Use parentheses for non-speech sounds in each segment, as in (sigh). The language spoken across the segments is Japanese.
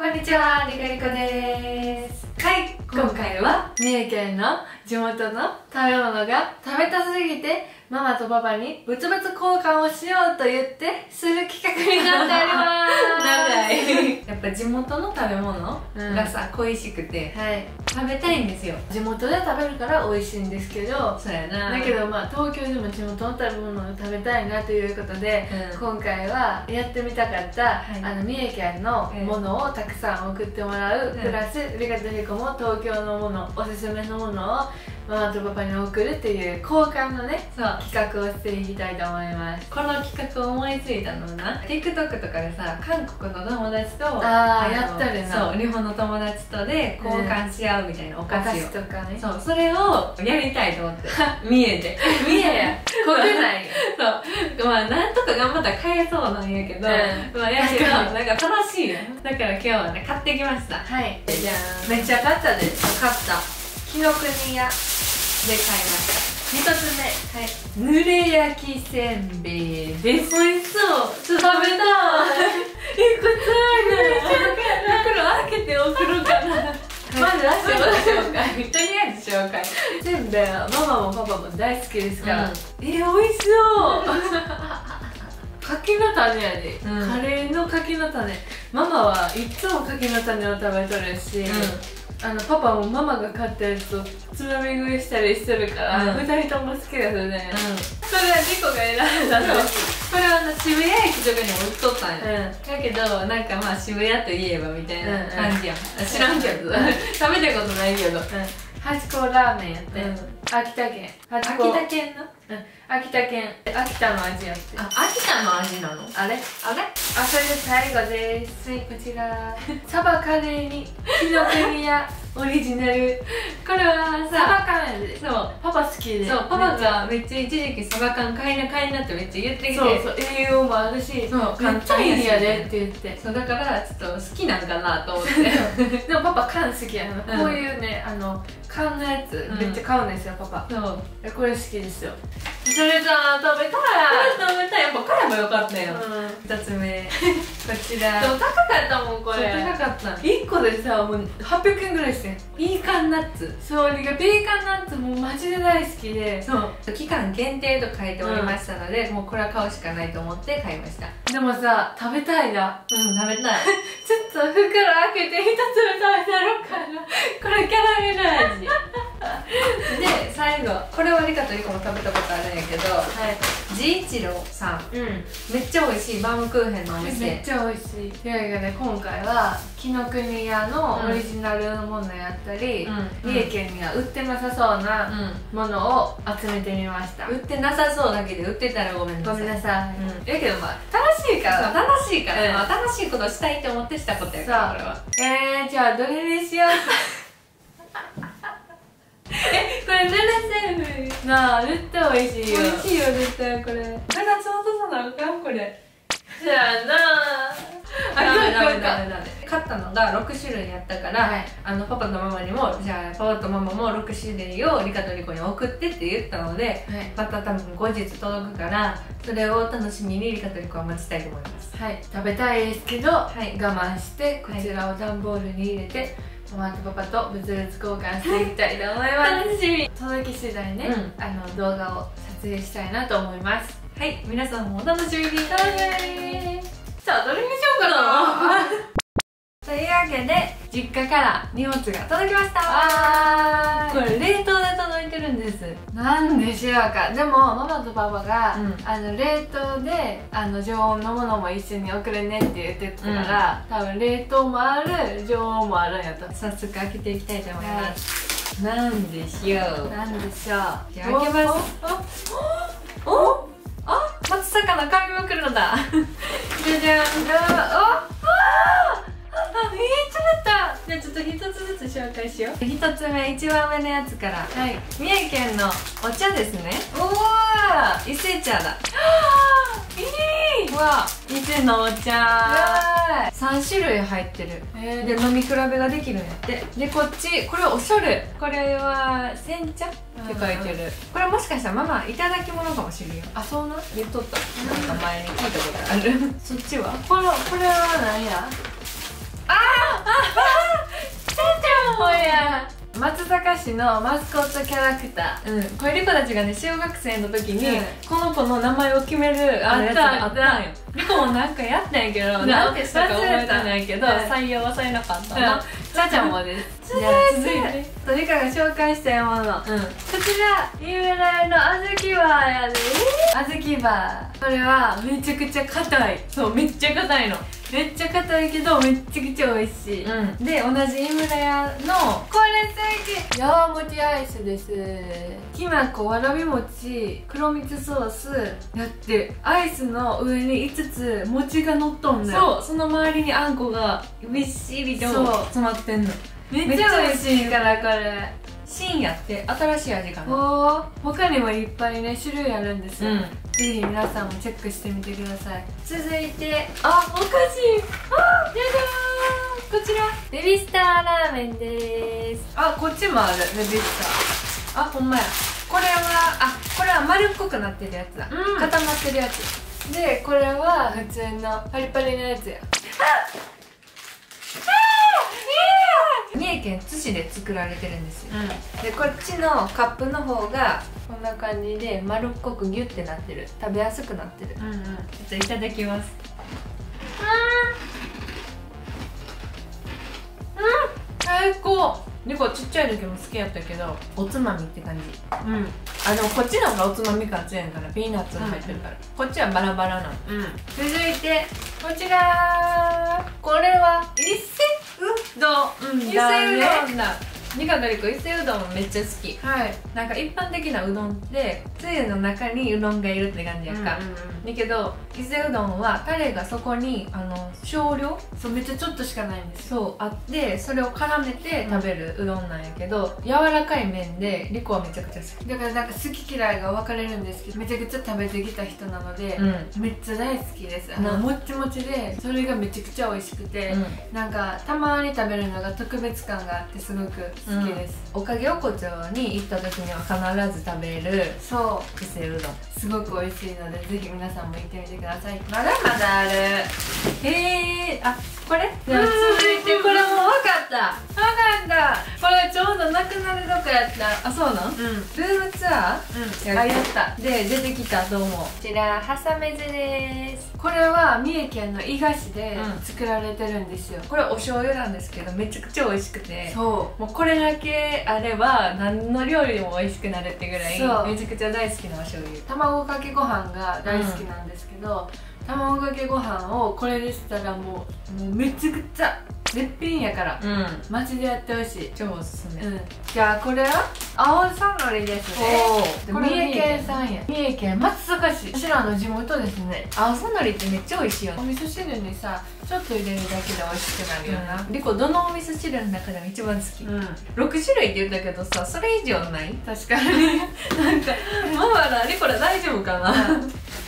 こんにちは、リカリコです。はい、今回は三重県の地元の食べ物が食べたすぎてママとパパに物々交換をしようと言ってする企画になっております。長い。(laughs) やっぱ地元の食べ物うん。がさ、恋しくてはい。食べたいんですよ。地元で食べるから美味しいんですけど、そうやな。だけどまあ東京でも地元の食べ物を食べたいなということで、うん。今回はやってみたかった、い。あの三重県のものをたくさん送ってもらう、うん。プラスリカとヒコも東京のものおすすめのものをママとパパに送るっていう交換のねそう。企画をしていきたいと思います。この企画を思いついたのな TikTok とかでさ韓国の友達とのあーやったるな。そう日本の友達とで交換し合うみたいなおお菓菓子を、子とかね。そうそれをやりたいと思って。見えて。三重や。国内 (laughs) そう。まあなんとか頑張ったら買えそうなんやけど、うん。まあやけどなんか楽しいやん。だから今日はね買ってきました。はい。じゃんめっちゃ買ったで。買った紀ノ国屋で買い。ました一つ目はい。ぬれ焼きせんべいです美味しそうちょっと食べたいえこれ袋開けて送ろうかなまずラストの紹介とりあえず紹介せんべいママもパパも大好きですから、うんえ美味しそう柿の種やで、うんカレーの柿の種ママはいつも柿の種を食べとるし、あのパパもママが買ったやつをつまみ食いしたりしてるから、うん。二人とも好きですね、うそれはリコが選んだ。んです。これはあの渋谷駅とかにも売っとったんや、うだけどなんかまあ渋谷といえばみたいな感じやん、ん。知らんけど。食べたことないけど。ん。八甲ラーメンやって、うん。秋田県。八秋甲田県の？うん秋田県秋田の味やってあ秋田の味なの？あれ？あれ？あ、それで最後です。はい、こちら。(laughs) サバカレーに、紀ノ国屋オリジナル。これはサさバ缶やで？そうパパ好きで。そうパパがめっちゃ一時期サバ缶買いな買いなってめっちゃ言ってきてそうそう、栄養もあるし、そうめっちゃいいやでって言って。そうだからちょっと好きなんかなと思って (laughs) でもパパ缶好きやの、うんこういうね、あの、缶のやつ、うんめっちゃ買うんですよ、パパ。そうえこれ好きですよ。それじゃあ、食べたこれ食べたいやっぱこれもよかったよ、ら。(laughs) うん。二つ目 (laughs) こちらでも高かったもん、これ。高かった1個でさ、もう800円ぐらいしてん。ピーカンナッツそう、ピーカンナッツもうマジで大好きで。そう期間限定と書いておりましたので、もうこれは買うしかないと思って買いましたでもさ、食べたいな。うん食べたい (laughs) ちょっと袋開けて一つ食べたろうかな。これキャラメル味で最後これはリカとリコも食べたことあるんやけどはジイチローさんい。うん。めっちゃ美味しいバームクーヘンのおめっ店ちゃ美味しい。というわけで今回は紀ノ国屋のオリジナルのものやったり、うん三重県には売ってなさそうなうものを集めてみました。ん売ってなさそうだけで売ってたらごめんなごさいめんなさい。うんやけどまあ楽しいから。楽しいから、うんまあ楽しいことしたいって思ってしたことやからこれはえー、じゃあどれにしようこれ濡れせるなあ、塗って美味しいよ。美味しいよ絶対これ。ガラス落とさなあかんこれ。じゃあな。あ。ダメダメか。ダメダメ買ったのが6種類やったから、はい。あのパパとママにもじゃあパパとママも6種類をリカとリコに送ってって言ったのではい。また多分後日届くからそれを楽しみにリカとリコは待ちたいと思います。はい、食べたいですけど、はい。我慢してこちらを段ボールに入れて、ママとパパと物々交換していきたいと思います。楽しみ。届き次第ね、うあの動画を撮影したいなと思います。はい皆さんもお楽しみに。楽しみさあどれにしようかな (laughs) というわけで実家から荷物が届きました。あこれ冷凍で届いてるんです。なんでしょうか。でもママとパパが、うん。あの冷凍であの常温のものも一緒に送るねって言ってたから、多分冷凍もある常温もあるんやと。早速開けていきたいと思います、なんでしょう。なんでしょう。じゃあ開けます。おおおあ松坂の紙袋だじゃじゃんああ見えちゃった。じゃあちょっと一つずつ紹介しよう。一つ目一番上のやつから。はい。三重県のお茶ですね。おお伊勢茶だ。いい。わ伊勢のお茶。わ3種類入ってる。えで飲み比べができるんやって。でこっちこれおしゃれこれは煎茶？って書いてる。これもしかしたらママいただき物かもしれんよ。あそうな？言っとった。なんか前に聞いたことある。そっちは？これこれは何や？松坂市のマスコットキャラクター。うん。これリコたちがね小学生の時に、うん。この子の名前を決めるあのやつがあったんよ。リコもなんかやったんやけどななんてしたか覚えてないけどうん。採用はされなかったうん。な、ちゃちゃもです。じゃあ続いて。とりかが紹介したいもの。こうん。ちら有名のあずきバーやで。あずきバー。これはめちゃくちゃ硬い。そうめっちゃ硬いのめっちゃ硬いけどめっちゃくちゃ美味しい、うん。で同じ井村屋のこれ最近やわもちアイスです。きなこわらび餅黒蜜ソース。やってアイスの上に5つ餅が乗っとんのよそうその周りにあんこがびっしりと詰まってんの。めっちゃ美味しいからこれ芯やって新しい味かな。他にもいっぱいね種類あるんです。よ、うん。ぜひ皆さんもチェックしてみてください。続いてあお菓子。あやだー。こちら。ベビースターラーメンです。あこっちもある。ベビースター。あほんまや。これはあこれは丸っこくなってるやつだ、うん。固まってるやつ。でこれは普通のパリパリのやつや。三 (laughs) 重県津市で作られてるんですよ。うでこっちのカップの方がこんな感じで丸っこくギュッてなってる。食べやすくなってる。ちんうん。うんょっといただきます。最高。リコちっちゃい時も好きやったけどおつまみって感じ。うん。あでもこっちの方がおつまみ感強いんからピーナッツが入ってるから、こっちはバラバラなの。うん。続いてこちら。これは伊勢うどん伊勢うどんだ。ねカとリコ伊勢うどんめっちゃ好き。はい。なんか一般的なうどんってつゆの中にうどんがいるって感じやんか、うんうんうん。だけど伊勢うどんはタレがそこにあの少量？そうめっちゃちょっとしかないんですよ。そうあってそれを絡めて食べるうどんなんやけど、柔らかい麺でリコはめちゃくちゃ好き。だからなんか好き嫌いが分かれるんですけどめちゃくちゃ食べてきた人なので、うん。めっちゃ大好きです。あなのもっちもちでそれがめちゃくちゃ美味しくて、なんかたまに食べるのが特別感があってすごく好きです、おかげ横丁に行った時には必ず食べるそ伊勢うどん。うすごく美味しいのでぜひ皆さんも行ってみてください。まだまだある。へえあこれ？続いてこれも分かった。分かったこれちょうどなくなるとこやった？あそうなん？うん。ルームツアー？うん。あやった。で出てきたどう。もこちらハサメズです。これは三重県の伊賀市でうん。作られてるんですよ、これお醤油なんですけどめちゃくちゃ美味しくて。そもうこれだけあれば何の料理でも美味しくなるってぐらいめちゃくちゃ大好きなお醤油。う卵かけご飯が大好きなんですけど、卵かけご飯をこれでしたらもうもうめちゃくちゃ絶品やから。うん。マジでやってほしい。超おすすめ、うん。じゃあこれは青さのりですね。三重県産や。三重県松阪市。私らの地元ですね。青さのりってめっちゃ美味しいよね。お味噌汁にさちょっと入れるだけで美味しくなるよな。リコどのお味噌汁の中でも一番好き、うん、6種類って言ったけどさそれ以上ない？確かに。(laughs) なんかママらリコら大丈夫かな？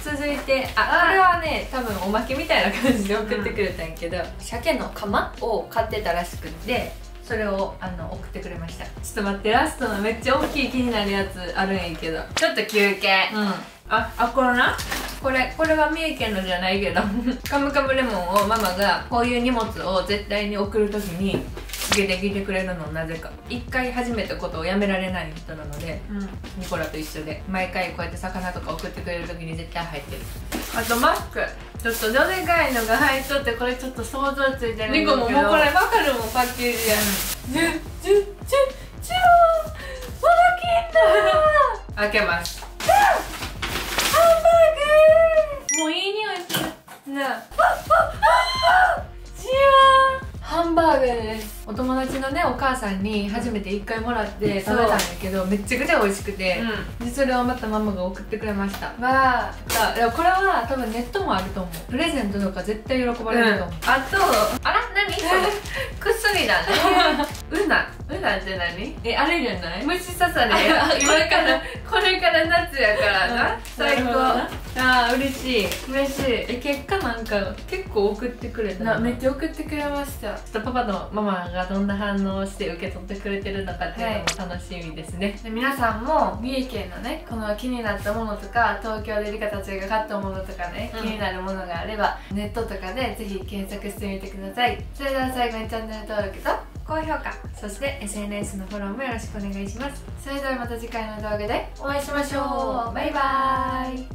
続いてあこれはね多分おまけみたいな感じで送ってくれたんやけど、鮭の釜を買ってたらしくってそれをあの送ってくれました。ちょっと待ってラストのめっちゃ大きい気になるやつあるんやけど。ちょっと休憩。うん。ああこれな？これこれは三重県のじゃないけど。(laughs) カムカムレモンをママがこういう荷物を絶対に送る時につけてきてくれるのなぜか。一回始めたことをやめられない人なのでうん。ニコラと一緒で毎回こうやって魚とか送ってくれる時に絶対入ってる。あとマスク。ちょっとどでかいのが入っとってこれちょっと想像ついてるんだけど。ニコももうこれ分かるもんパッケージやジュジュジュジュ開けます。もういい匂いする。なあハンバーグです。お友達のねお母さんに初めて1回もらって食べたんやけどめっちゃくちゃ美味しくて、でそれをまたママが送ってくれました。まあ。これは多分ネットもあると思う。プレゼントとか絶対喜ばれると思う、あとあら何？それ薬だね。(laughs) うなうなって何？えあれじゃない？虫刺され？あ今からこれから夏やからな。最高。ああ嬉しい。嬉しえ結果なんか結構送ってくれたいなめっちゃ送ってくれました。ちょっとパパとママがどんな反応をして受け取ってくれてるのかっていうのも楽しみですね、で皆さんも三重県のねこの気になったものとか東京でリカたちが買ったものとかね、うん。気になるものがあればネットとかでぜひ検索してみてください。それでは最後にチャンネル登録と高評価そして SNS のフォローもよろしくお願いしますそれではまた次回の動画でお会いしましょうバイバーイ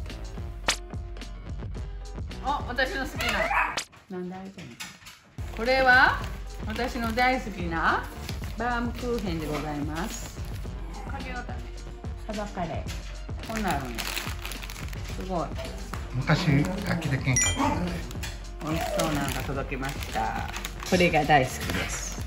あ、私の好きな。なんで開いてんのこれは私の大好きなバームクーヘンでございます。カレーだね。サバカレー。こんなんあるんや。すごい。昔焼きでけんかったんで美味しそうなのが届きました。これが大好きです。